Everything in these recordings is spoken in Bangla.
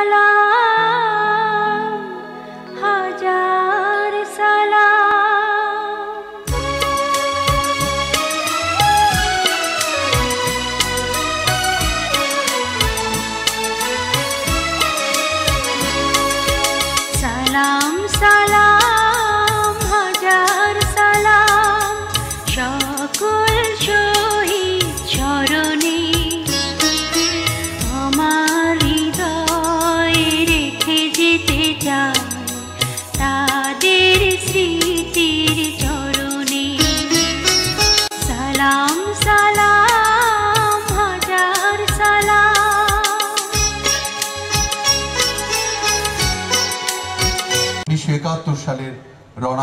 সালাম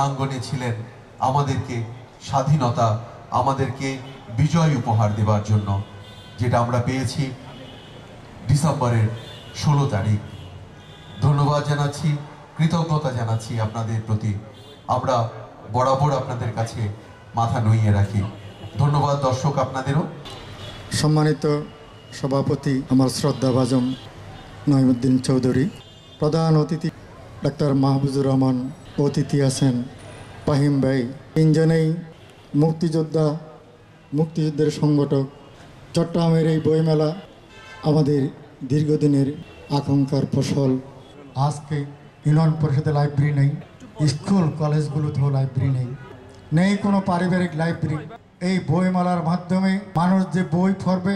রণাঙ্গনে ছিলেন। আমাদেরকে স্বাধীনতা, আমাদেরকে বিজয় উপহার দেওয়ার জন্য, যেটা আমরা পেয়েছি ডিসেম্বরের ষোলো তারিখ। ধন্যবাদ জানাচ্ছি, কৃতজ্ঞতা জানাচ্ছি আপনাদের প্রতি। আমরা বরাবর আপনাদের কাছে মাথা নুইয়ে রাখি। ধন্যবাদ দর্শক আপনাদেরও। সম্মানিত সভাপতি আমার শ্রদ্ধাভাজন নঈমুদ্দিন চৌধুরী, প্রধান অতিথি ডাক্তার মাহবুজুর রহমান, অতিথি আছেন পাহিম ভাই, তিনজনেই মুক্তিযোদ্ধা, মুক্তিযুদ্ধের সংগঠক। চট্টগ্রামের এই বইমেলা আমাদের দীর্ঘদিনের আকাঙ্ক্ষার ফসল। আজকে ইউনিয়ন পরিষদে লাইব্রেরি নেই, স্কুল কলেজগুলোতেও লাইব্রেরি নেই। নেই কোনো পারিবারিক লাইব্রেরি। এই বইমেলার মাধ্যমে মানুষ যে বই পড়বে,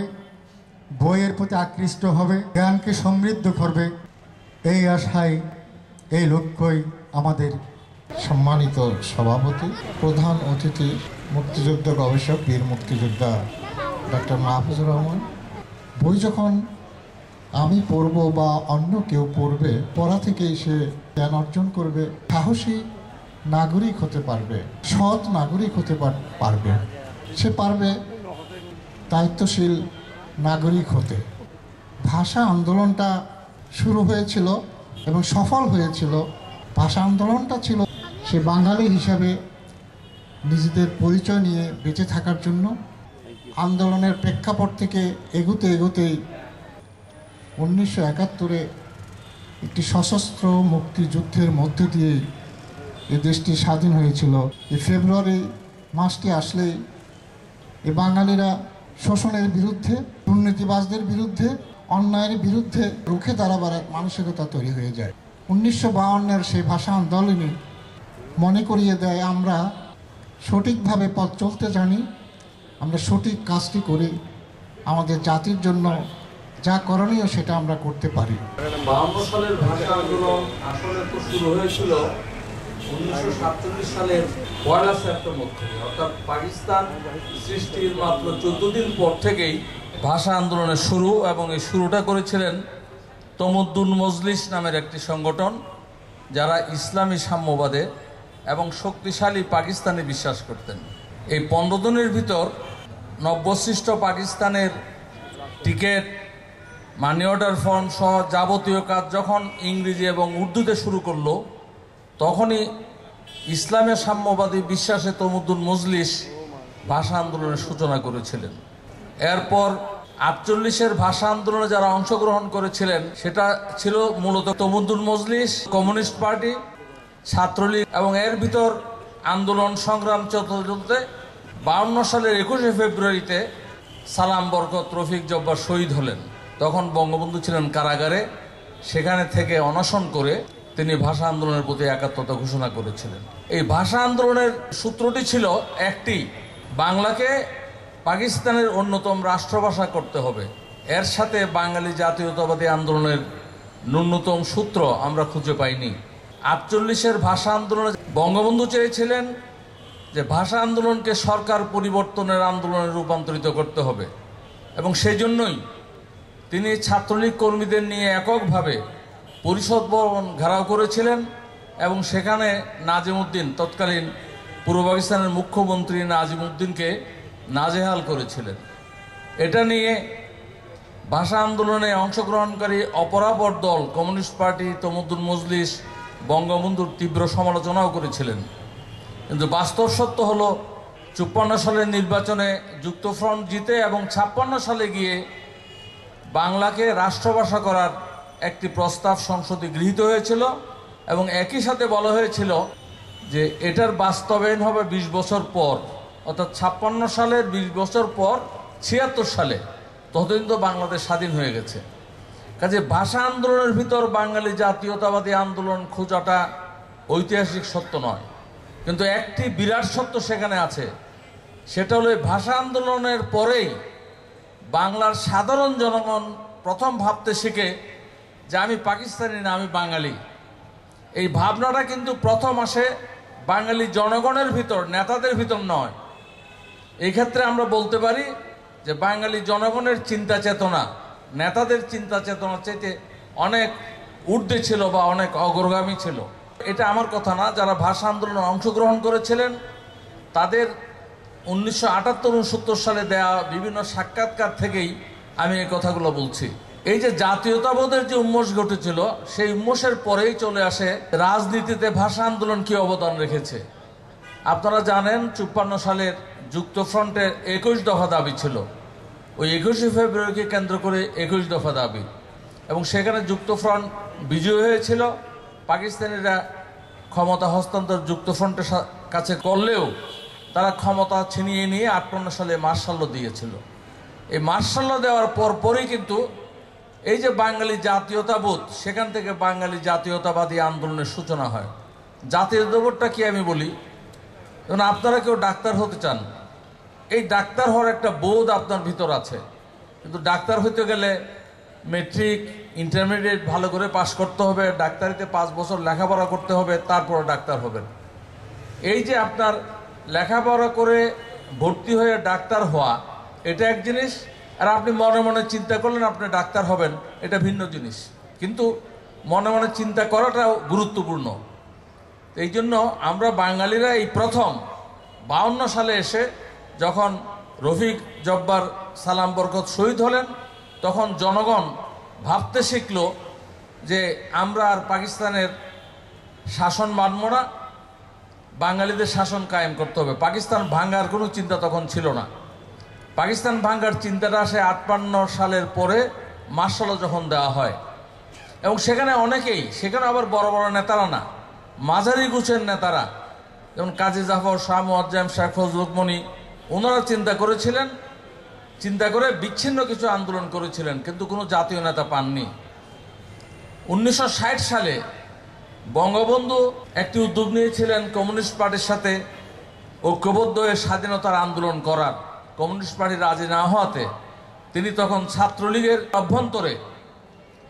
বইয়ের প্রতি আকৃষ্ট হবে, জ্ঞানকে সমৃদ্ধ করবে, এই আশায়, এই লক্ষ্যই আমাদের সম্মানিত সভাপতি, প্রধান অতিথি, মুক্তিযুদ্ধ গবেষক, বীর মুক্তিযোদ্ধা ডক্টর মাহফুজুর রহমান। বই যখন আমি পড়ব বা অন্য কেউ পড়বে, পড়া থেকেই সে জ্ঞান অর্জন করবে, সাহসী নাগরিক হতে পারবে, সৎ নাগরিক হতে পার- পারবে। সে পারবে দায়িত্বশীল নাগরিক হতে। ভাষা আন্দোলনটা শুরু হয়েছিল এবং সফল হয়েছিল। ভাষা আন্দোলনটা ছিল সে বাঙালি হিসাবে নিজেদের পরিচয় নিয়ে বেঁচে থাকার জন্য আন্দোলনের প্রেক্ষাপট থেকে এগুতে এগুতেই উনিশশো একাত্তরে একটি সশস্ত্র মুক্তিযুদ্ধের মধ্যে দিয়েই এ দেশটি স্বাধীন হয়েছিল। এই ফেব্রুয়ারি মাসটি আসলেই এ বাঙালিরা শোষণের বিরুদ্ধে, দুর্নীতিবাজদের বিরুদ্ধে, অন্যায়ের বিরুদ্ধে রুখে দাঁড়াবার এক মানসিকতা তৈরি হয়ে যায়। উনিশশো বাউন্নের সেই ভাষা আন্দোলনই মনে করিয়ে দেয়, আমরা সঠিকভাবে পথ চলতে জানি, আমরা সঠিক কাজটি করি, আমাদের জাতির জন্য যা করণীয় সেটা আমরা করতে পারি। বাউন্ন সালের ভাষা আন্দোলন আসলে তো শুরু হয়েছিল উনিশশো সাতচল্লিশ সালের পয়লা সেপ্টেম্বর থেকে, অর্থাৎ পাকিস্তান সৃষ্টির মাত্র চোদ্দ দিন পর থেকেই ভাষা আন্দোলনের শুরু এবং এই শুরুটা করেছিলেন তমুদ্দুন মজলিস নামের একটি সংগঠন, যারা ইসলামী সাম্যবাদে এবং শক্তিশালী পাকিস্তানে বিশ্বাস করতেন। এই পনেরো দিনের ভিতর নব্যসৃষ্ট পাকিস্তানের টিকিট মানি অর্ডার ফর্ম সহ যাবতীয় কাজ যখন ইংরেজি এবং উর্দুতে শুরু করল, তখনই ইসলামের সাম্যবাদী বিশ্বাসে তমুদ্দুল মজলিস ভাষা আন্দোলনের সূচনা করেছিলেন। এরপর আটচল্লিশের ভাষা আন্দোলনে যারা অংশগ্রহণ করেছিলেন, সেটা ছিল মূলত তমুদ্দুল মজলিস, কমিউনিস্ট পার্টি ছাত্রলীগ এবং এর ভিতর আন্দোলন সংগ্রাম চলতে বাউন্ন সালের একুশে ফেব্রুয়ারিতে সালাম বরকত, রফিক জব্বার শহীদ হলেন। তখন বঙ্গবন্ধু ছিলেন কারাগারে। সেখানে থেকে অনশন করে তিনি ভাষা আন্দোলনের প্রতি একাত্মতা ঘোষণা করেছিলেন। এই ভাষা আন্দোলনের সূত্রটি ছিল একটি, বাংলাকে পাকিস্তানের অন্যতম রাষ্ট্রভাষা করতে হবে। এর সাথে বাঙালি জাতীয়তাবাদী আন্দোলনের ন্যূনতম সূত্র আমরা খুঁজে পাইনি। আটচল্লিশের ভাষা আন্দোলনে বঙ্গবন্ধু চেয়েছিলেন যে ভাষা আন্দোলনকে সরকার পরিবর্তনের আন্দোলনে রূপান্তরিত করতে হবে। এবং সেই জন্যই তিনি ছাত্রলীগ কর্মীদের নিয়ে এককভাবে পরিষদ ভবন ঘেরাও করেছিলেন এবং সেখানে নাজিমুদ্দিন, তৎকালীন পূর্ব পাকিস্তানের মুখ্যমন্ত্রী নাজিমুদ্দিনকে নাজেহাল করেছিলেন। এটা নিয়ে ভাষা আন্দোলনে অংশগ্রহণকারী অপরাপর দল কমিউনিস্ট পার্টি তমুদ্দুল মজলিস বঙ্গবন্ধুর তীব্র সমালোচনাও করেছিলেন। কিন্তু বাস্তব সত্য হলো, চুপ্পান্ন সালের নির্বাচনে যুক্তফ্রন্ট জিতে এবং ছাপ্পান্ন সালে গিয়ে বাংলাকে রাষ্ট্রভাষা করার একটি প্রস্তাব সংসদে গৃহীত হয়েছিল এবং একই সাথে বলা হয়েছিল যে এটার বাস্তবায়ন হবে ২০ বছর পর, অর্থাৎ ছাপ্পান্ন সালের ২০ বছর পর ছিয়াত্তর সালে। ততদিন তো বাংলাদেশ স্বাধীন হয়ে গেছে। কাজে ভাষা আন্দোলনের ভিতর বাঙালি জাতীয়তাবাদী আন্দোলন খোঁজাটা ঐতিহাসিক সত্য নয়। কিন্তু একটি বিরাট সত্য সেখানে আছে। সেটা হলো ভাষা আন্দোলনের পরেই বাংলার সাধারণ জনগণ প্রথম ভাবতে শিখে যে আমি পাকিস্তানি না, আমি বাঙালি। এই ভাবনাটা কিন্তু প্রথম আসে বাঙালি জনগণের ভিতর, নেতাদের ভিতর নয়। এই ক্ষেত্রে আমরা বলতে পারি যে বাঙালি জনগণের চিন্তা চেতনা নেতাদের চিন্তা চেতনা চাইতে অনেক ঊর্ধ্বে ছিল বা অনেক অগ্রগামী ছিল। এটা আমার কথা না, যারা ভাষা আন্দোলনে অংশগ্রহণ করেছিলেন, তাদের উনিশশো আটাত্তর উনসত্তর সালে দেয়া বিভিন্ন সাক্ষাৎকার থেকেই আমি এই কথাগুলো বলছি। এই যে জাতীয়তাবোধের যে উন্মোষ ঘটেছিল, সেই উন্মোষের পরেই চলে আসে রাজনীতিতে ভাষা আন্দোলন কি অবদান রেখেছে। আপনারা জানেন, চুপ্পান্ন সালের যুক্তফ্রন্টের একুশ দফা দাবি ছিল। ওই একুশে ফেব্রুয়ারিকে কেন্দ্র করে একুশ দফা দাবি। এবং সেখানে যুক্তফ্রন্ট বিজয়ী হয়েছিল। পাকিস্তানিরা ক্ষমতা হস্তান্তর যুক্তফ্রন্টের কাছে করলেও তারা ক্ষমতা ছিনিয়ে নিয়ে আটান্ন সালে মার্শাল্য দিয়েছিল। এই মার্শাল্য দেওয়ার পরপরই কিন্তু এই যে বাঙালি জাতীয়তাবোধ, সেখান থেকে বাঙালি জাতীয়তাবাদী আন্দোলনের সূচনা হয়। জাতীয়তাবোধটা কি আমি বলি? যেমন আপনারা কেউ ডাক্তার হতে চান এই ডাক্তার হওয়ার একটা বোধ আপনার ভিতর আছে। কিন্তু ডাক্তার হইতে গেলে মেট্রিক ইন্টারমিডিয়েট ভালো করে পাশ করতে হবে, ডাক্তারিতে পাঁচ বছর লেখাপড়া করতে হবে তারপর ডাক্তার হবেন। এই যে আপনার লেখাপড়া করে ভর্তি হয়ে ডাক্তার হওয়া, এটা এক জিনিস, আর আপনি মনে মনে চিন্তা করলেন আপনি ডাক্তার হবেন, এটা ভিন্ন জিনিস। কিন্তু মনে মনে চিন্তা করাটাও গুরুত্বপূর্ণ। এই জন্য আমরা বাঙালিরা এই প্রথম বাউন্ন সালে এসে যখন রফিক জব্বার সালাম বরকত শহীদ হলেন, তখন জনগণ ভাবতে শিখল যে আমরা আর পাকিস্তানের শাসন মানব না, বাঙালিদের শাসন কায়েম করতে হবে। পাকিস্তান ভাঙ্গার কোনো চিন্তা তখন ছিল না। পাকিস্তান ভাঙ্গার চিন্তাটা আসে আটপান্ন সালের পরে মার্শাল যখন দেওয়া হয়। এবং সেখানে অনেকেই, সেখানে আবার বড় বড় নেতারা না, মাঝারি গুছের নেতারা, যেমন কাজী জাফর শাহ, মুয়াজ্জাম শেখ ফজলুকমণি ওনারা চিন্তা করেছিলেন, চিন্তা করে বিচ্ছিন্ন কিছু আন্দোলন করেছিলেন, কিন্তু কোনো জাতীয় নেতা পাননি। উনিশশো ষাট সালে বঙ্গবন্ধু একটি উদ্যোগ নিয়েছিলেন কমিউনিস্ট পার্টির সাথে ঐক্যবদ্ধ হয়ে স্বাধীনতার আন্দোলন করার। কমিউনিস্ট পার্টি রাজি না হওয়াতে তিনি তখন ছাত্রলীগের অভ্যন্তরে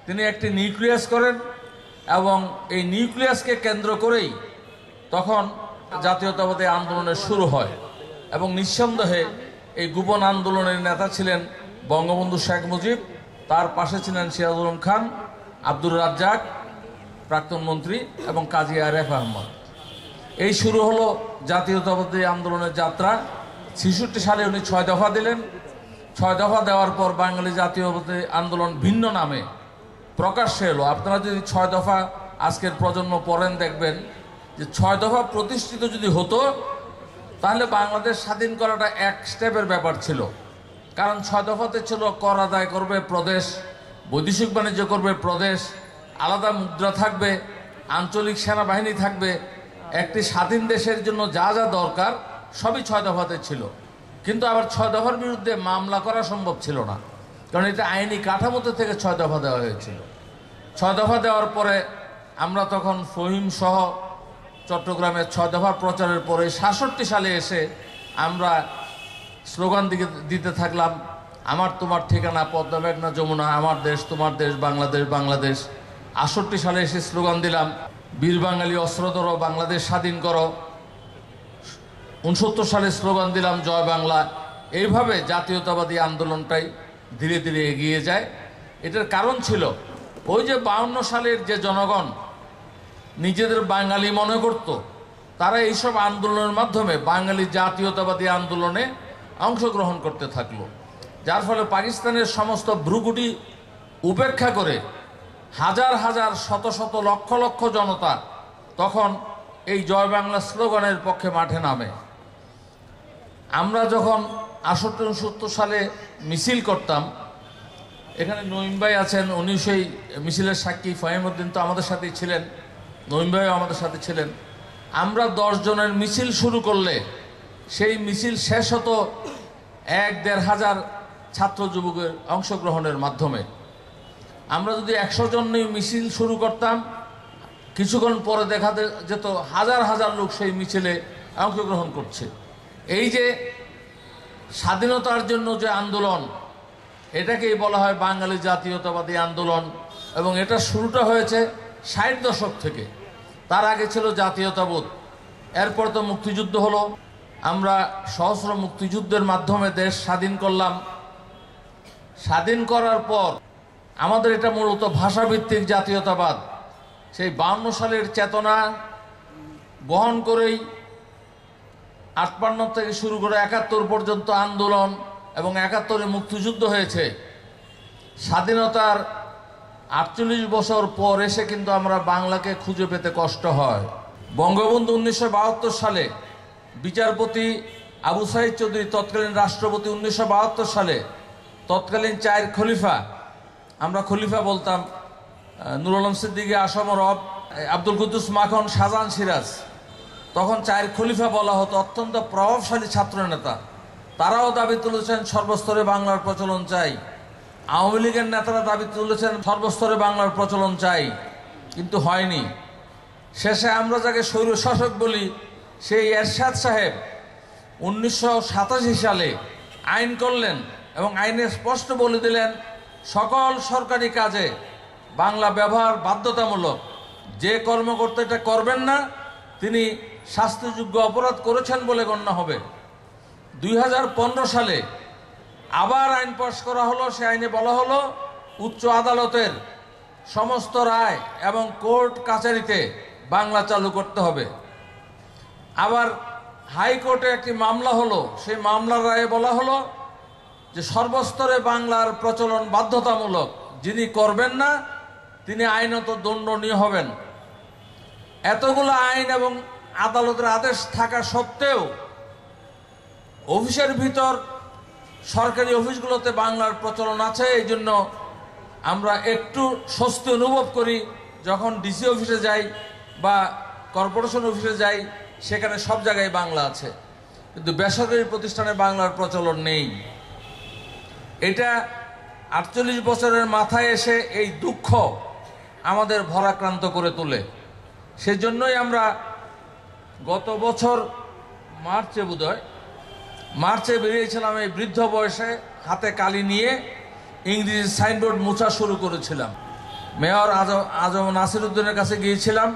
তিনি একটি নিউক্লিয়াস করেন এবং এই নিউক্লিয়াসকে কেন্দ্র করেই তখন জাতীয়তাবাদী আন্দোলনের শুরু হয়। এবং নিঃসন্দেহে এই গোপন আন্দোলনের নেতা ছিলেন বঙ্গবন্ধু শেখ মুজিব, তার পাশে ছিলেন সিরাজুল খান, আব্দুর রাজ্জাক, প্রাক্তন মন্ত্রী এবং কাজী আরেফ আহমদ। এই শুরু হলো জাতীয়তাবাদী আন্দোলনের যাত্রা। ছেষট্টি সালে উনি ছয় দফা দিলেন। ছয় দফা দেওয়ার পর বাঙালি জাতীয়তাবাদী আন্দোলন ভিন্ন নামে প্রকাশ্যে এলো। আপনারা যদি ছয় দফা আজকের প্রজন্ম পড়েন দেখবেন যে ছয় দফা প্রতিষ্ঠিত যদি হতো তাহলে বাংলাদেশ স্বাধীন করাটা এক স্টেপের ব্যাপার ছিল। কারণ ছয় দফাতে ছিল কর আদায় করবে প্রদেশ, বৈদেশিক বাণিজ্য করবে প্রদেশ, আলাদা মুদ্রা থাকবে, আঞ্চলিক সেনাবাহিনী থাকবে, একটি স্বাধীন দেশের জন্য যা যা দরকার সবই ছয় দফাতে ছিল। কিন্তু আবার ছয় দফার বিরুদ্ধে মামলা করা সম্ভব ছিল না, কারণ এটা আইনি কাঠামোতে থেকে ছয় দফা দেওয়া হয়েছিল। ছয় দফা দেওয়ার পরে আমরা তখন ফহিম সহ চট্টগ্রামের ছয় দফা প্রচারের পরে সাতষট্টি সালে এসে আমরা স্লোগান দিকে দিতে থাকলাম, আমার তোমার ঠিকানা পদ্মা মেঘনা যমুনা, আমার দেশ, তোমার দেশ, বাংলাদেশ বাংলাদেশ। আটষট্টি সালে এসে স্লোগান দিলাম, বীর বাঙালি অস্ত্র ধরো বাংলাদেশ স্বাধীন করো। উনসত্তর সালে স্লোগান দিলাম, জয় বাংলা। এইভাবে জাতীয়তাবাদী আন্দোলনটাই ধীরে ধীরে এগিয়ে যায়। এটার কারণ ছিল, ওই যে বাউন্ন সালের যে জনগণ নিজেদের বাঙালি মনে করত। তারা এইসব আন্দোলনের মাধ্যমে বাঙালি জাতীয়তাবাদী আন্দোলনে অংশগ্রহণ করতে থাকল। যার ফলে পাকিস্তানের সমস্ত ভ্রুকুটি উপেক্ষা করে হাজার হাজার শত শত লক্ষ লক্ষ জনতা তখন এই জয় বাংলা স্লোগানের পক্ষে মাঠে নামে। আমরা যখন আষট্টি উনসত্তর সালে মিছিল করতাম, এখানে নঈম ভাই আছেন উনি সেই মিছিলের সাক্ষী ফাহিমুদ্দিন তো আমাদের সাথেই ছিলেন। নঈম ভাইও আমাদের সাথে ছিলেন। আমরা জনের মিছিল শুরু করলে সেই মিছিল শেষ হতো এক দেড় হাজার ছাত্র যুবকের অংশগ্রহণের মাধ্যমে। আমরা যদি একশো জন নিয়ে মিছিল শুরু করতাম, কিছুক্ষণ পরে দেখাতে যেত হাজার হাজার লোক সেই মিছিলে অংশগ্রহণ করছে। এই যে স্বাধীনতার জন্য যে আন্দোলন, এটাকেই বলা হয় বাঙালি জাতীয়তাবাদী আন্দোলন এবং এটা শুরুটা হয়েছে ষাট দশক থেকে। তার আগে ছিল জাতীয়তাবোধ। এরপর তো মুক্তিযুদ্ধ হলো। আমরা সহস্র মুক্তিযুদ্ধের মাধ্যমে দেশ স্বাধীন করলাম। স্বাধীন করার পর আমাদের এটা মূলত ভাষাভিত্তিক জাতীয়তাবাদ। সেই বাউন্ন সালের চেতনা বহন করেই আটপান্ন থেকে শুরু করে একাত্তর পর্যন্ত আন্দোলন এবং একাত্তরে মুক্তিযুদ্ধ হয়েছে। স্বাধীনতার আটচল্লিশ বছর পর এসে কিন্তু আমরা বাংলাকে খুঁজে পেতে কষ্ট হয়। বঙ্গবন্ধু উনিশশো বাহাত্তর সালে বিচারপতি আবু সাইদ চৌধুরী, তৎকালীন রাষ্ট্রপতি উনিশশো বাহাত্তর সালে, তৎকালীন চায়ের খলিফা, আমরা খলিফা বলতাম নুর আলম সিদ্দিকী, আসম রব আব্দুল কুদ্দুস মাখন, শাহজাহান সিরাজ। তখন চায়ের খলিফা বলা হতো অত্যন্ত প্রভাবশালী ছাত্র নেতা। তারাও দাবি তুলেছেন, সর্বস্তরে বাংলার প্রচলন চাই। আওয়ামী লীগের নেতারা দাবি তুলেছেন, সর্বস্তরে বাংলার প্রচলন চাই। কিন্তু হয়নি। শেষে আমরা যাকে স্বৈর শাসক বলি, সেই এরশাদ সাহেব উনিশশো সাতাশি সালে আইন করলেন এবং আইনে স্পষ্ট বলে দিলেন, সকল সরকারি কাজে বাংলা ব্যবহার বাধ্যতামূলক। যে কর্মকর্তা এটা করবেন না, তিনি শাস্তিযোগ্য অপরাধ করেছেন বলে গণ্য হবে। দুই হাজার পনেরো সালে আবার আইন পাশ করা হলো, সে আইনে বলা হলো, উচ্চ আদালতের সমস্ত রায় এবং কোর্ট কাছারিতে বাংলা চালু করতে হবে। আবার হাইকোর্টে একটি মামলা হলো, সেই মামলার রায়ে বলা হলো যে সর্বস্তরে বাংলার প্রচলন বাধ্যতামূলক। যিনি করবেন না, তিনি আইনত দণ্ডনীয় হবেন। এতগুলো আইন এবং আদালতের আদেশ থাকা সত্ত্বেও অফিসের ভিতর সরকারি অফিসগুলোতে বাংলার প্রচলন আছে, এই জন্য আমরা একটু স্বস্তি অনুভব করি যখন ডিসি অফিসে যাই বা কর্পোরেশন অফিসে যাই, সেখানে সব জায়গায় বাংলা আছে। কিন্তু বেসরকারি প্রতিষ্ঠানে বাংলার প্রচলন নেই। এটা আটচল্লিশ বছরের মাথায় এসে এই দুঃখ আমাদের ভরাক্রান্ত করে তোলে। সেজন্যই আমরা গত বছর মার্চে বোধহয় মার্চে বেরিয়েছিলাম এই বৃদ্ধ বয়সে, হাতে কালি নিয়ে ইংরেজি সাইনবোর্ড মোছা শুরু করেছিলাম। মেয়র আজম আজম নাসির উদ্দিনের কাছে গিয়েছিলাম।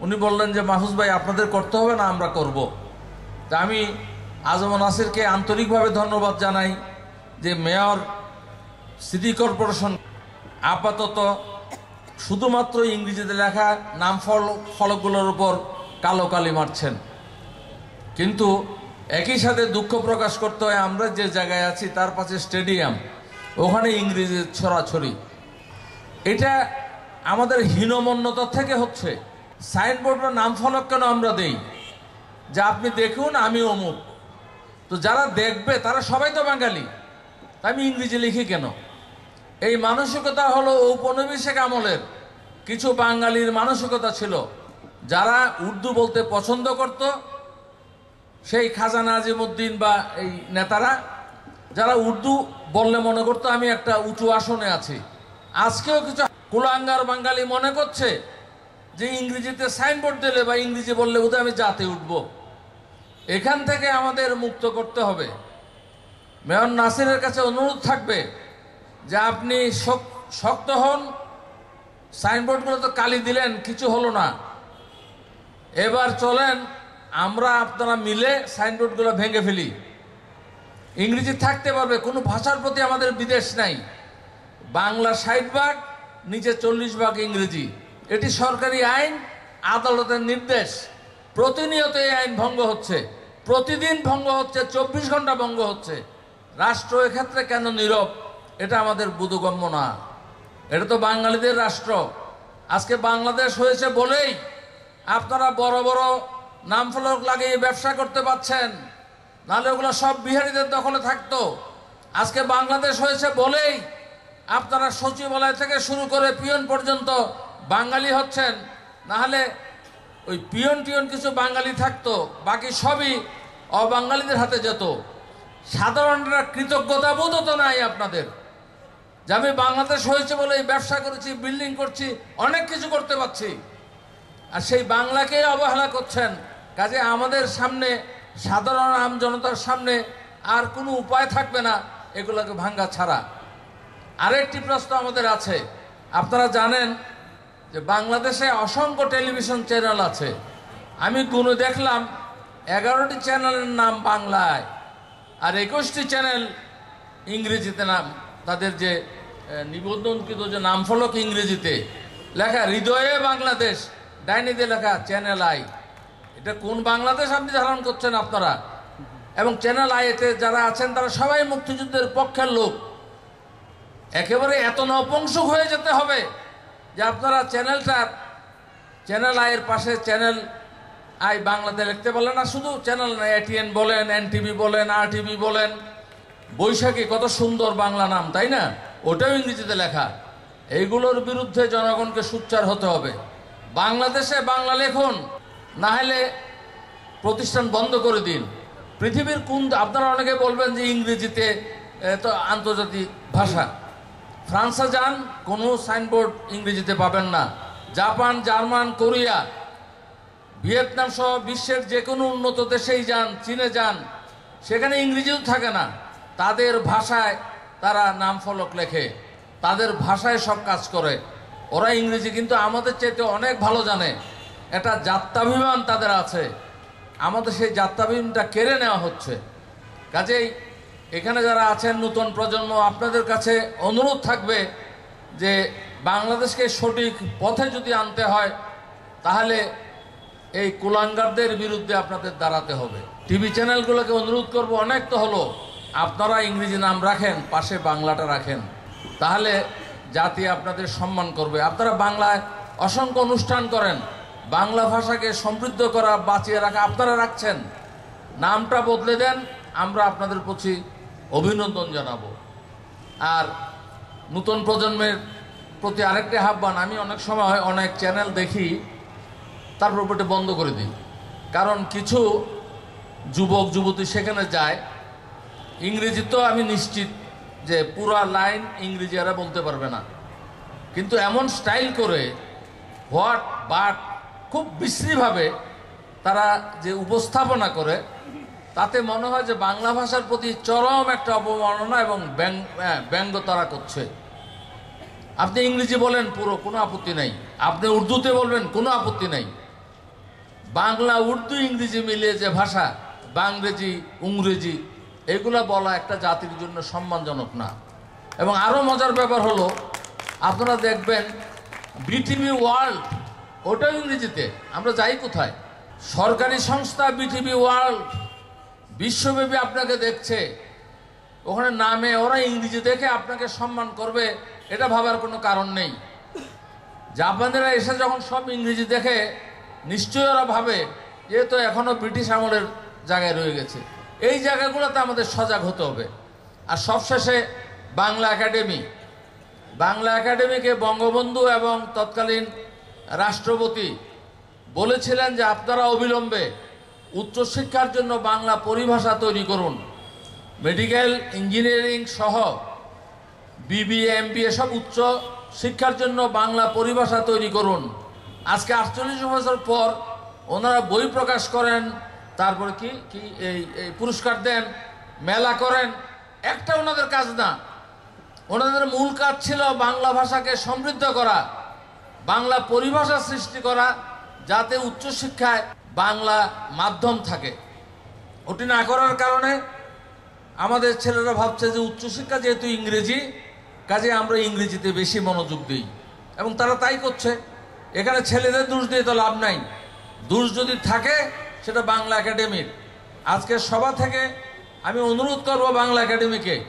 উনি বললেন যে, মাহফুজ ভাই, আপনাদের করতে হবে না, আমরা করব। তা আমি আজম নাসিরকে আন্তরিকভাবে ধন্যবাদ জানাই যে, মেয়র সিটি কর্পোরেশন আপাতত শুধুমাত্র ইংরেজিতে লেখা নাম ফল, ফলকগুলোর উপর কালো কালি মারছেন। কিন্তু একই সাথে দুঃখ প্রকাশ করতে হয়, আমরা যে জায়গায় আছি, তার পাশে স্টেডিয়াম, ওখানে ইংরেজি ছড়াছড়ি। এটা আমাদের হীনমন্যতা থেকে হচ্ছে। সাইনবোর্ড বা নাম ফলক কেন আমরা দেই? যে আপনি দেখুন, আমি অমুক। তো যারা দেখবে, তারা সবাই তো বাঙালি। আমি ইংরেজি লিখি কেন? এই মানসিকতা হলো ঔপনিবেশিক আমলের। কিছু বাঙালির মানসিকতা ছিল, যারা উর্দু বলতে পছন্দ করত সেই খাজা নাজিমুদ্দিন বা এই নেতারা, যারা উর্দু বললে মনে করতো আমি একটা উঁচু আসনে আছি। আজকেও কিছু কুলাঙ্গার বাঙালি মনে করছে যে ইংরেজিতে সাইনবোর্ড দিলে বা ইংরেজি বললে বোধহয় আমি জাতে উঠব। এখান থেকে আমাদের মুক্ত করতে হবে। মেয়র নাসিরের কাছে অনুরোধ থাকবে যে আপনি শক- শক্ত হন। সাইনবোর্ডগুলো তো কালি দিলেন, কিছু হলো না। এবার চলেন আমরা আপনারা মিলে সাইনবোর্ডগুলো ভেঙে ফেলি। ইংরেজি থাকতে পারবে, কোনো ভাষার প্রতি আমাদের বিদেশ নাই। বাংলা ষাট ভাগ, নিচে চল্লিশ ভাগ ইংরেজি। এটি সরকারি আইন, আদালতের নির্দেশ। প্রতিনিয়ত এই আইন ভঙ্গ হচ্ছে। প্রতিদিন ভঙ্গ হচ্ছে, চব্বিশ ঘণ্টা ভঙ্গ হচ্ছে। রাষ্ট্র এক্ষেত্রে কেন নীরব? এটা আমাদের বোধগম্য না। এটা তো বাঙালিদের রাষ্ট্র। আজকে বাংলাদেশ হয়েছে বলেই আপনারা বড় বড় নাম ফলক লাগিয়ে ব্যবসা করতে পারছেন নাহলে ওগুলো সব বিহারীদের দখলে থাকতো। আজকে বাংলাদেশ হয়েছে বলেই আপনারা সচিবালয় থেকে শুরু করে পিয়ন পর্যন্ত বাঙালি হচ্ছেন। না হলে ওই পিয়ন টিয়ন কিছু বাঙালি থাকতো, বাকি সবই অবাঙালিদের হাতে যেত। সাধারণরা কৃতজ্ঞতা বোধ তো নাই আপনাদের। যে আমি বাংলাদেশ হয়েছে বলে এই ব্যবসা করেছি, বিল্ডিং করছি, অনেক কিছু করতে পারছি। আর সেই বাংলাকে অবহেলা করছেন। কাজে আমাদের সামনে, সাধারণ আম জনতার সামনে আর কোনো উপায় থাকবে না এগুলোকে ভাঙ্গা ছাড়া। আরেকটি প্রশ্ন আমাদের আছে। আপনারা জানেন যে বাংলাদেশে অসংখ্য টেলিভিশন চ্যানেল আছে। আমি গুনে দেখলাম এগারোটি চ্যানেলের নাম বাংলায় আর একুশটি চ্যানেল ইংরেজিতে নাম, তাদের যে নিবন্ধনকৃত যে নামফলক ইংরেজিতে লেখা, হৃদয়ে বাংলাদেশ ডাইনিতে লেখা, চ্যানেল আই এটা কোন বাংলাদেশ আপনি ধারণ করছেন আপনারা? এবং চ্যানেল আইতে যারা আছেন, তারা সবাই মুক্তিযুদ্ধের পক্ষের লোক। একেবারে এত নপংসক হয়ে যেতে হবে যে আপনারা চ্যানেলটার চ্যানেল আয়ের পাশে চ্যানেল আই বাংলাতে লিখতে পারলেন না। শুধু চ্যানেল না এটিএন বলেন এনটিভি বলেন আর টিভি বলেন। বৈশাখী, কত সুন্দর বাংলা নাম, তাই না? ওটাও ইংরেজিতে লেখা। এইগুলোর বিরুদ্ধে জনগণকে সুচ্চার হতে হবে। বাংলাদেশে বাংলা লেখুন। না হলে প্রতিষ্ঠান বন্ধ করে দিন। পৃথিবীর কোন আপনারা অনেকে বলবেন যে ইংরেজিতে তো আন্তর্জাতিক ভাষা। ফ্রান্সে যান, কোনো সাইনবোর্ড ইংরেজিতে পাবেন না। জাপান, জার্মান, কোরিয়া, ভিয়েতনাম সহ বিশ্বের যে কোনো উন্নত দেশেই যান, চীনে যান। সেখানে ইংরেজিও থাকে না। তাদের ভাষায় তারা নাম ফলক লেখে। তাদের ভাষায় সব কাজ করে। ওরা ইংরেজি কিন্তু আমাদের চাইতে অনেক ভালো জানে। একটা যাত্রাভিমান তাদের আছে। আমাদের সেই যাত্রাভিমানটা কেড়ে নেওয়া হচ্ছে। কাজেই এখানে যারা আছেন নতুন প্রজন্ম, আপনাদের কাছে অনুরোধ থাকবে যে বাংলাদেশকে সঠিক পথে যদি আনতে হয়, তাহলে এই কুলাঙ্গারদের বিরুদ্ধে আপনাদের দাঁড়াতে হবে। টিভি চ্যানেলগুলোকে অনুরোধ করব, অনেক তো হলো। আপনারা ইংরেজি নাম রাখেন, পাশে বাংলাটা রাখেন। তাহলে জাতি আপনাদের সম্মান করবে। আপনারা বাংলায় অসংখ্য অনুষ্ঠান করেন। বাংলা ভাষাকে সমৃদ্ধ করা, বাঁচিয়ে রাখা আপনারা রাখছেন। নামটা বদলে দেন, আমরা আপনাদের প্রতি অভিনন্দন জানাব। আর নতুন প্রজন্মের প্রতি আরেকটি আহ্বান, আমি অনেক সময় অনেক চ্যানেল দেখি, তারপর ওটা বন্ধ করে দিই। কারণ কিছু যুবক, যুবতী সেখানে যায়। ইংরেজি তো আমি নিশ্চিত যে পুরা লাইন ইংরেজি এরা বলতে পারবে না। কিন্তু এমন স্টাইল করে, হোয়াট বাট খুব বিশ্রীভাবে তারা যে উপস্থাপনা করে তাতে মনে হয় যে বাংলা ভাষার প্রতি চরম একটা অবমাননা এবং হ্যাঁ, ব্যঙ্গ তারা করছে। আপনি ইংরেজি বলেন পুরো কোনো আপত্তি নাই। আপনি উর্দুতে বলবেন কোনো আপত্তি নাই। বাংলা উর্দু ইংরেজি মিলিয়ে যে ভাষা বাংরেজি ইংরেজি এগুলা বলা একটা জাতির জন্য সম্মানজনক না। এবং আরও মজার ব্যাপার হলো আপনারা দেখবেন বিটিভি ওয়ার্ল্ড ওটাও ইংরেজিতে, আমরা যাই কোথায়? সরকারি সংস্থা বিটিভি ওয়ার্ল্ড বিশ্বব্যাপী আপনাকে দেখছে। ওখানে নামে ওরা ইংরেজি দেখে আপনাকে সম্মান করবে, এটা ভাবার কোনো কারণ নেই। জাপানিরা এসে যখন সব ইংরেজি দেখে, নিশ্চয়ই ওরা ভাবে যে তো এখনও ব্রিটিশ আমলের জায়গায় রয়ে গেছে। এই জায়গাগুলোতে আমাদের সজাগ হতে হবে। আর সবশেষে বাংলা একাডেমি। বাংলা একাডেমিকে বঙ্গবন্ধু এবং তৎকালীন রাষ্ট্রপতি বলেছিলেন যে আপনারা অবিলম্বে উচ্চশিক্ষার জন্য বাংলা পরিভাষা তৈরি করুন। মেডিকেল, ইঞ্জিনিয়ারিং সহ বিবিএ, এমবিএ সব উচ্চ শিক্ষার জন্য বাংলা পরিভাষা তৈরি করুন। আজকে আটচল্লিশ বছর পর ওনারা বই প্রকাশ করেন, তারপরে কি কি এই পুরস্কার দেন, মেলা করেন। একটা ওনাদের কাজ না, ওনাদের মূল কাজ ছিল বাংলা ভাষাকে সমৃদ্ধ করা। বাংলা পরিভাষা সৃষ্টি করা, যাতে উচ্চশিক্ষায় বাংলা মাধ্যম থাকে। ওটি না করার কারণে আমাদের ছেলেরা ভাবছে যে উচ্চশিক্ষা যেহেতু ইংরেজি, কাজে আমরা ইংরেজিতে বেশি মনোযোগ দিই। এবং তারা তাই করছে। এখানে ছেলেদের দোষ দিয়ে তো লাভ নাই। দোষ যদি থাকে, সেটা বাংলা একাডেমির। আজকে সভা থেকে আমি অনুরোধ করব বাংলা একাডেমিকে,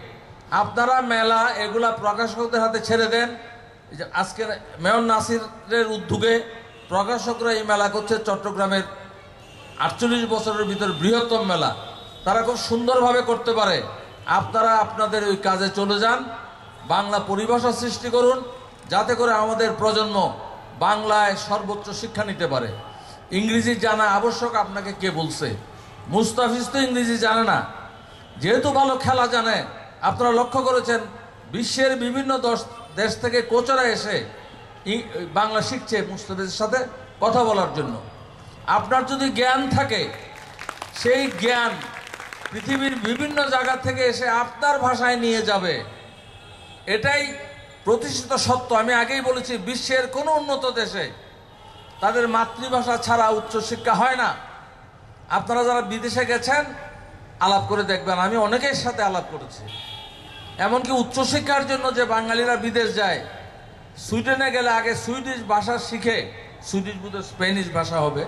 আপনারা মেলা এগুলা প্রকাশকদের হাতে ছেড়ে দেন। আজকের মেয়র নাসিরের উদ্যোগে প্রকাশকরা এই মেলা করছে। চট্টগ্রামের আটচল্লিশ বছরের ভিতর বৃহত্তম মেলা। তারা খুব সুন্দরভাবে করতে পারে। আপনারা আপনাদের ওই কাজে চলে যান। বাংলা পরিভাষা সৃষ্টি করুন। যাতে করে আমাদের প্রজন্ম বাংলায় সর্বোচ্চ শিক্ষা নিতে পারে। ইংরেজি জানা আবশ্যক আপনাকে কে বলছে? মুস্তাফিজ তো ইংরেজি জানে না। যেহেতু ভালো খেলা জানে, আপনারা লক্ষ্য করেছেন, বিশ্বের বিভিন্ন দশ- দেশ থেকে কোচরা এসে বাংলা শিখছে মুস্তাফিজের সাথে কথা বলার জন্য। আপনার যদি জ্ঞান থাকে, সেই জ্ঞান পৃথিবীর বিভিন্ন জায়গা থেকে এসে আপনার ভাষায় নিয়ে যাবে। এটাই প্রতিষ্ঠিত সত্য। আমি আগেই বলেছি, বিশ্বের কোনো উন্নত দেশে তাদের মাতৃভাষা ছাড়া উচ্চশিক্ষা হয় না। আপনারা যারা বিদেশে গেছেন, আলাপ করে দেখবেন, আমি অনেকের সাথে আলাপ করেছি। এমনকি উচ্চশিক্ষার জন্য যে বাঙালিরা বিদেশ যায়, সুইডেনে গেলে আগে সুইডিশ ভাষা শিখে, সুইডিশ বুধ স্পেনিশ ভাষা হবে,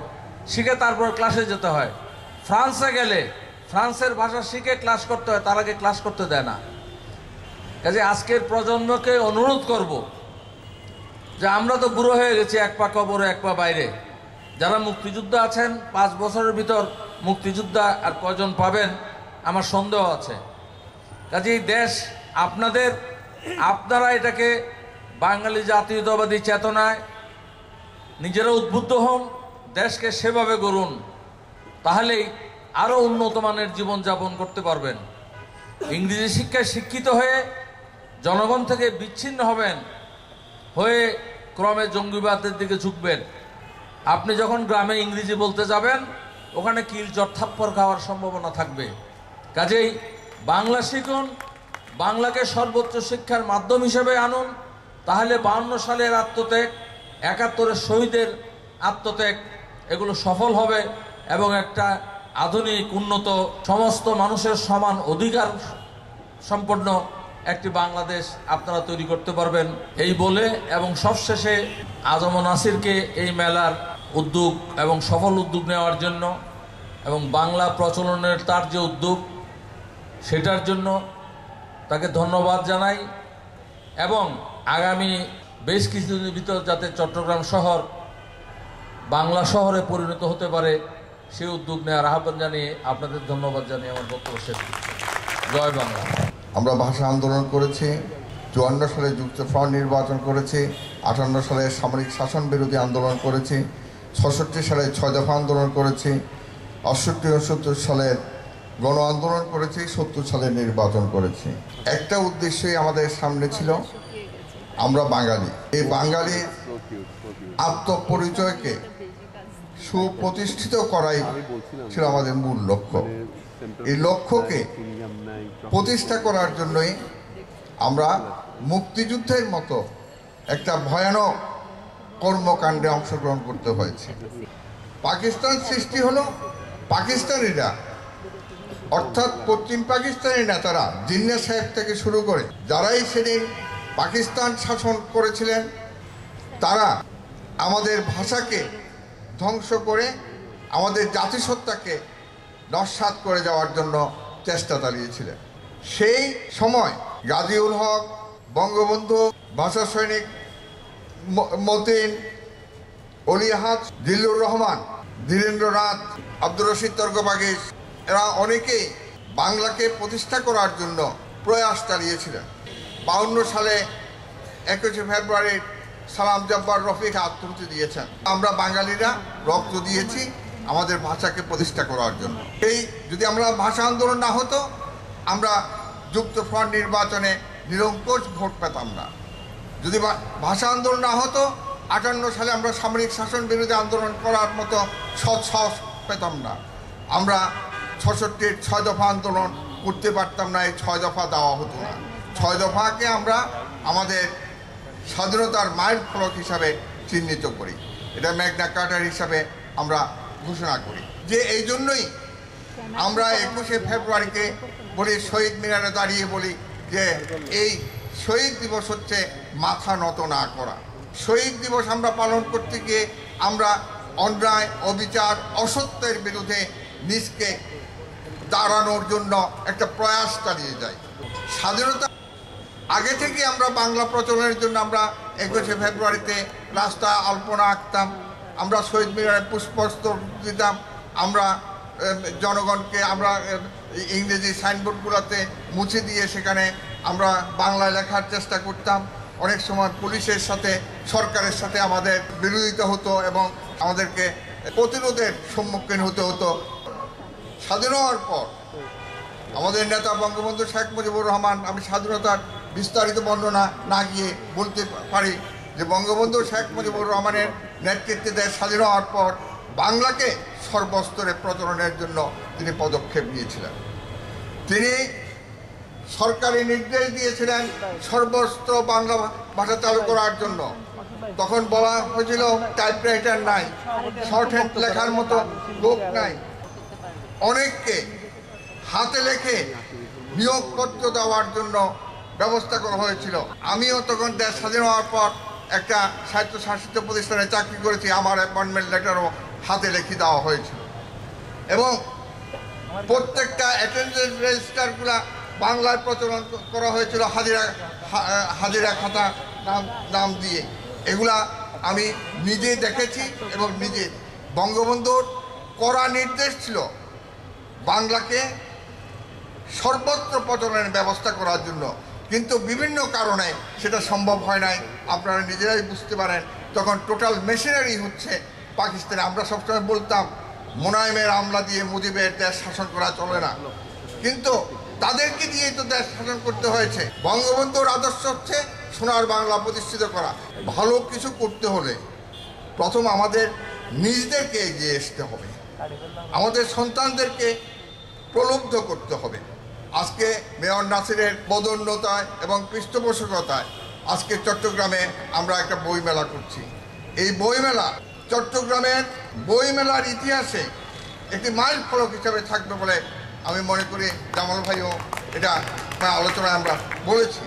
শিখে তারপর ক্লাসে যেতে হয়। ফ্রান্সে গেলে ফ্রান্সের ভাষা শিখে ক্লাস করতে হয়, তার আগে ক্লাস করতে দেয় না। কাজে আজকের প্রজন্মকে অনুরোধ করব যে আমরা তো বুড়ো হয়ে গেছি, এক পা কবরে, এক পা বাইরে। যারা মুক্তিযোদ্ধা আছেন, পাঁচ বছরের ভিতর মুক্তিযোদ্ধা আর কজন পাবেন, আমার সন্দেহ আছে। কাজে এই দেশ আপনাদের, আপনারা এটাকে বাঙালি জাতীয়তাবাদী চেতনায় নিজেরা উদ্বুদ্ধ হন, দেশকে সেভাবে গড়ুন, তাহলেই আরও উন্নত মানের জীবনযাপন করতে পারবেন। ইংরেজি শিক্ষায় শিক্ষিত হয়ে জনগণ থেকে বিচ্ছিন্ন হবেন, হয়ে ক্রমে জঙ্গিবাদের দিকে ঝুঁকবেন। আপনি যখন গ্রামে ইংরেজি বলতে যাবেন, ওখানে কিল চটথাপ্পর খাওয়ার সম্ভাবনা থাকবে। কাজেই বাংলা শিখুন, বাংলাকে সর্বোচ্চ শিক্ষার মাধ্যম হিসেবে আনুন, তাহলে বাউন্ন সালের আত্মত্যাগ, একাত্তরের শহীদের আত্মত্যাগ, এগুলো সফল হবে এবং একটা আধুনিক, উন্নত, সমস্ত মানুষের সমান অধিকার সম্পন্ন একটি বাংলাদেশ আপনারা তৈরি করতে পারবেন। এই বলে এবং সবশেষে আজম নাসিরকে এই মেলার উদ্যোগ এবং সফল উদ্যোগ নেওয়ার জন্য এবং বাংলা প্রচলনের তার যে উদ্যোগ সেটার জন্য তাকে ধন্যবাদ জানাই এবং আগামী বেশ কিছুদিনের ভিতর যাতে চট্টগ্রাম শহর বাংলা শহরে পরিণত হতে পারে সেই উদ্যোগ নেওয়ার আহ্বান জানিয়ে আপনাদের ধন্যবাদ জানিয়ে আমার বক্তব্য শেষ জয় বাংলা। আমরা ভাষা আন্দোলন করেছি, চুয়ান্ন সালে যুক্তফ্রন্ট নির্বাচন করেছি, আটান্ন সালে সামরিক শাসন বিরোধী আন্দোলন করেছি, ছষট্টি সালে ছয় দফা আন্দোলন করেছি আটষট্টি উনসত্তর সালের গণ আন্দোলন করেছি, সত্তর সালে নির্বাচন করেছি। একটা উদ্দেশ্যই আমাদের সামনে ছিল, আমরা বাঙালি। এই বাঙালির আত্মপরিচয়কে সুপ্রতিষ্ঠিত করাই ছিল আমাদের মূল লক্ষ্য। এই লক্ষ্যকে প্রতিষ্ঠা করার জন্যই আমরা মুক্তিযুদ্ধের মতো একটা ভয়ানক কর্মকাণ্ডে অংশগ্রহণ করতে হয়েছে। পাকিস্তান সৃষ্টি হলো পাকিস্তানিরা অর্থাৎ পশ্চিম পাকিস্তানি নেতারা জিন্না সাহেব থেকে শুরু করে যারাই সেদিন পাকিস্তান শাসন করেছিলেন, তারা আমাদের ভাষাকে ধ্বংস করে আমাদের জাতিসত্তাকে নস্বাত করে যাওয়ার জন্য চেষ্টা চালিয়েছিলেন। সেই সময় গাজীউল হক, বঙ্গবন্ধু, ভাষা সৈনিক মতিন অলিয়াহাত দিল্লুর রহমান, ধীরেন্দ্রনাথ, আব্দুর রশিদ তর্কবাগিস এরা অনেকেই বাংলাকে প্রতিষ্ঠা করার জন্য প্রয়াস চালিয়েছিলেন। বাউন্ন সালে একুশে ফেব্রুয়ারি সালাম জব্বার রফিক আত্মহতি দিয়েছেন। আমরা বাঙালিরা রক্ত দিয়েছি আমাদের ভাষাকে প্রতিষ্ঠা করার জন্য। এই যদি আমরা ভাষা আন্দোলন না হতো, আমরা যুক্ত ফ্রন্ট নির্বাচনে নিরঙ্কুশ ভোট পেতাম না। যদি ভাষা আন্দোলন না হতো, আটান্ন সালে আমরা সামরিক শাসন বিরোধী আন্দোলন করার মতো সৎ সাহস পেতাম না। আমরা ছষট্টির ছয় দফা আন্দোলন করতে পারতাম না, এই ছয় দফা দেওয়া হতো না। ছয় দফাকে আমরা আমাদের স্বাধীনতার মাইল ফলক হিসাবে চিহ্নিত করি। এটা ম্যাগনা কার্টার হিসাবে আমরা ঘোষণা করি। যে এই জন্যই আমরা একুশে ফেব্রুয়ারিকে বলি শহীদ মিনারে দাঁড়িয়ে বলি যে এই শহীদ দিবস হচ্ছে মাথা নত না করা। শহীদ দিবস আমরা পালন করতে গিয়ে আমরা অন্যায়, অবিচার, অসত্যের বিরুদ্ধে নিজকে দাঁড়ানোর জন্য একটা প্রয়াস চালিয়ে যায়। স্বাধীনতা আগে থেকে আমরা বাংলা প্রচলনের জন্য আমরা একুশে ফেব্রুয়ারিতে রাস্তা আলপনা আঁকতাম, আমরা শহীদ মিনারে পুষ্পস্তর দিতাম, আমরা জনগণকে আমরা ইংরেজি সাইনবোর্ডগুলোতে মুছে দিয়ে সেখানে আমরা বাংলায় লেখার চেষ্টা করতাম। অনেক সময় পুলিশের সাথে, সরকারের সাথে আমাদের বিরোধিতা হতো এবং আমাদেরকে প্রতিরোধের সম্মুখীন হতে হতো। স্বাধীন হওয়ার পর আমাদের নেতা বঙ্গবন্ধু শেখ মুজিবুর রহমান, আমি স্বাধীনতার বিস্তারিত বর্ণনা না গিয়ে বলতে পারি যে বঙ্গবন্ধু শেখ মুজিবুর রহমানের নেতৃত্বে দেশ স্বাধীন হওয়ার পর বাংলাকে সর্বস্তরে প্রচলনের জন্য তিনি পদক্ষেপ নিয়েছিলেন। তিনি সরকারি নির্দেশ দিয়েছিলেন সর্বস্ত্র বাংলা ভাষা চালু করার জন্য। তখন বলা হয়েছিল টাইপরাইটার নাই শর্ট হ্যান্ড লেখার মতো লোক নাই। অনেককে হাতে লেখে নিয়োগ করতে দেওয়ার জন্য ব্যবস্থা করা হয়েছিল। আমিও তখন দেশ স্বাধীন হওয়ার পর একটা স্বায়ত্তশাসিত প্রতিষ্ঠানে চাকরি করেছি, আমার অ্যাপয়েন্টমেন্ট লেটারও হাতে লিখে দেওয়া হয়েছিল। এবং প্রত্যেকটা অ্যাটেন্ডেন্স রেজিস্টারগুলা বাংলায় প্রচলন করা হয়েছিল হাজিরা হাজিরা খাতা নাম নাম দিয়ে। এগুলা আমি নিজে দেখেছি এবং নিজে বঙ্গবন্ধুর করা নির্দেশ ছিল। বাংলাকে সর্বত্র প্রচলনের ব্যবস্থা করার জন্য। কিন্তু বিভিন্ন কারণে সেটা সম্ভব হয় নাই। আপনারা নিজেরাই বুঝতে পারেন তখন টোটাল মেশিনারি হচ্ছে পাকিস্তানে, আমরা সবসময় বলতাম, মোনায়েমের আমলা দিয়ে মুজিবের দেশ শাসন করা চলে না। কিন্তু তাদেরকে দিয়েই তো দেশ শাসন করতে হয়েছে। বঙ্গবন্ধুর আদর্শ হচ্ছে সোনার বাংলা প্রতিষ্ঠিত করা। ভালো কিছু করতে হলে প্রথম আমাদের নিজেদেরকে এগিয়ে আসতে হবে। আমাদের সন্তানদেরকে প্রলুব্ধ করতে হবে। আজকে মেয়র নাসিরের বদন্যতায় এবং পৃষ্ঠপোষকতায় আজকে চট্টগ্রামে আমরা একটা বইমেলা করছি। এই বইমেলা চট্টগ্রামের বইমেলার ইতিহাসে একটি মাইল ফলক হিসাবে থাকবে বলে আমি মনে করি জামাল ভাইও এটা আলোচনায় আমরা বলেছি।